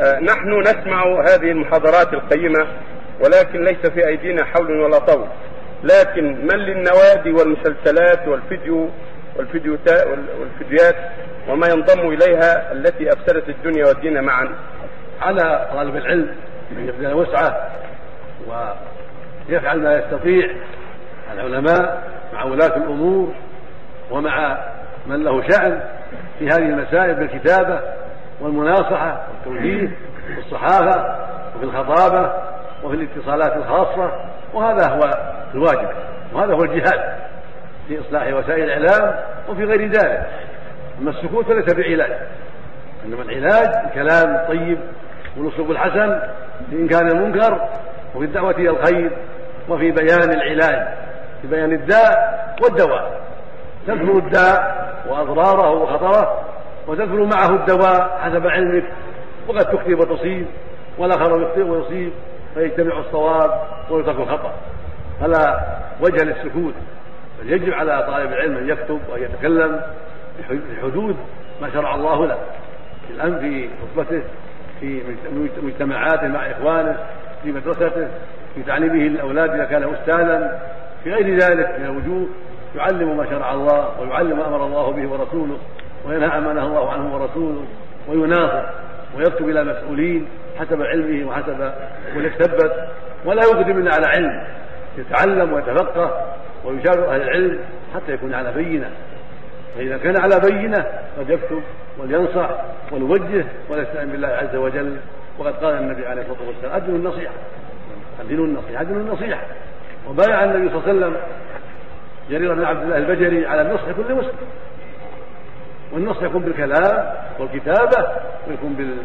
آه، نحن نسمع هذه المحاضرات القيمة ولكن ليس في أيدينا حول ولا طول. لكن من للنوادي والمسلسلات والفيديو والفيديوهات وما ينضم إليها التي أفسدت الدنيا والدين معا. على طالب العلم أن يبذل وسعه ويفعل ما يستطيع العلماء مع ولاة الأمور ومع من له شأن في هذه المسائل بالكتابة والمناصحة والتوجيه في الصحافة وفي الخطابة وفي الاتصالات الخاصة وهذا هو الواجب وهذا هو الجهاد في إصلاح وسائل الإعلام وفي غير ذلك. أما السكوت فليس بعلاج إنما العلاج الكلام الطيب والأسلوب الحسن في إنكار المنكر وفي الدعوة إلى الخير وفي بيان العلاج في بيان الداء والدواء. تذكر الداء وأضراره وخطره وتذكر معه الدواء حسب علمك وقد تخطئ وتصيب والآخر يخطئ ويصيب فيجتمع الصواب ويترك الخطأ. فلا وجه للسكوت بل يجب على طالب العلم أن يكتب وأن يتكلم بحدود ما شرع الله له. في في خطبته في مجتمعاته مع إخوانه في مدرسته في تعليمه للأولاد إذا كان استاذا في غير ذلك من الوجوه يعلم ما شرع الله ويعلم ما أمر الله به ورسوله. وينهى عما نهى الله عنه ورسوله ويناصح ويكتب إلى مسؤولين حسب علمه وحسب وليثبت ولا يقدم إلا على علم يتعلم ويتفقه ويشاور أهل العلم حتى يكون على بينة. فإذا كان على بينة قد يكتب ولينصح وليوجه ويستعين بالله عز وجل. وقد قال النبي عليه الصلاة والسلام ادنوا النصيحة. ادنوا النصيحة ادنوا النصيحة. وبايع النبي صلى الله عليه وسلم جرير بن عبد الله البجري على النصح كل مسلم. والنصح يكون بالكلام والكتابة ويكون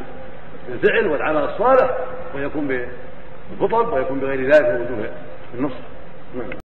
بالفعل والعمل الصالح ويكون بالخطب ويكون بغير ذلك من وجوه النصح. نعم.